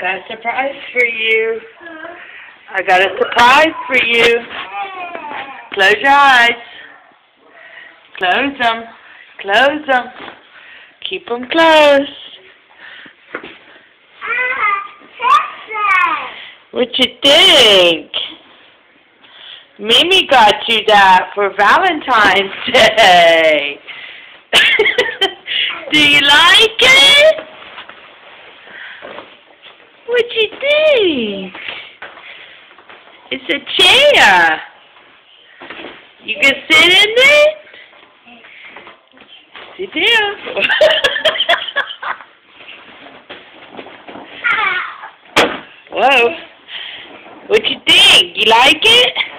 got a surprise for you. I got a surprise for you. Close your eyes. Close them. Close them. Keep them closed. What you think? Mimi got you that for Valentine's Day. Do you like it? What you think? It's a chair. You can sit in it? Sit down. Whoa. What you think? You like it?